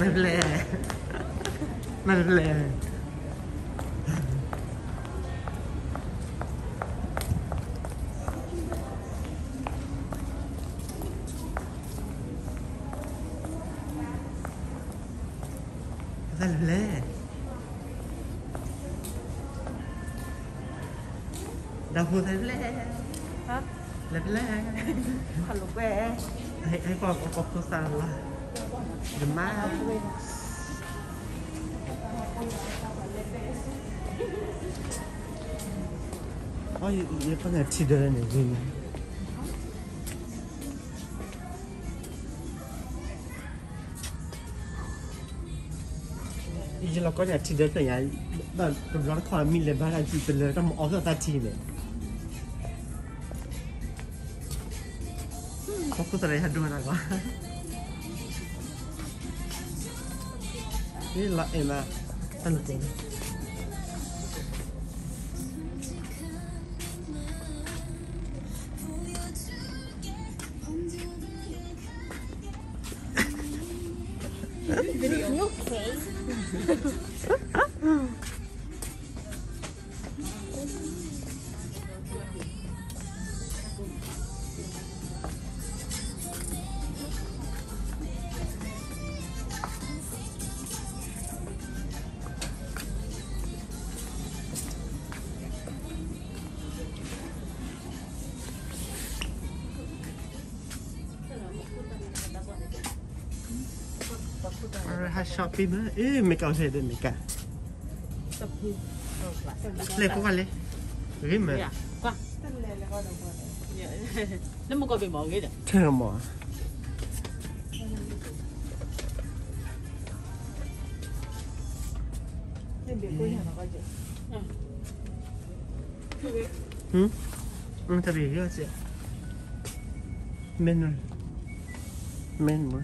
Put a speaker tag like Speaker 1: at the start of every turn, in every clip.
Speaker 1: มันแรงมันแรงนั่นแหละเราพูดแล้วแหละแล้วแล้วขลุกแหวให้ให้บอกกับกูซาว่า the Mavericks. Oh, you, you're gonna have children again. in the blood called You like him at
Speaker 2: anything. Okay.
Speaker 1: ha shopping mà. Ê, mày cao thế đến mày cả.
Speaker 3: Tập hư
Speaker 1: Lên có quan lên. Cái mà.
Speaker 3: Dạ Qua Dạ. Nó mà coi bị mộ nghĩ được
Speaker 1: Thế là mỏ.
Speaker 3: Nên bị quên hả nó coi chứ
Speaker 1: 응? 응, 다 비교하지. 맨물. 맨물.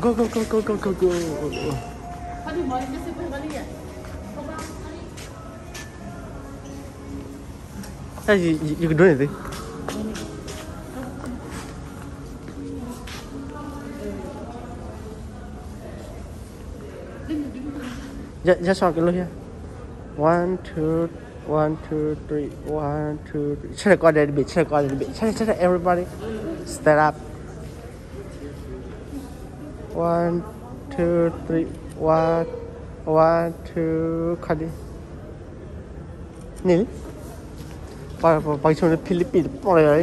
Speaker 1: Go go go go go go go！
Speaker 3: 他就忙，你这是
Speaker 1: 不是合理？好吧，合理。哎，一一个准的。Just, just so look here. One, two, one, two, three, one, two, three. Shut up, a little bit, shut up, a little bit. Shut up, everybody. Stand up. One, two, three, one, one, two, Kadi. Nil. Why? Why? Why? na Pilipin mo
Speaker 3: na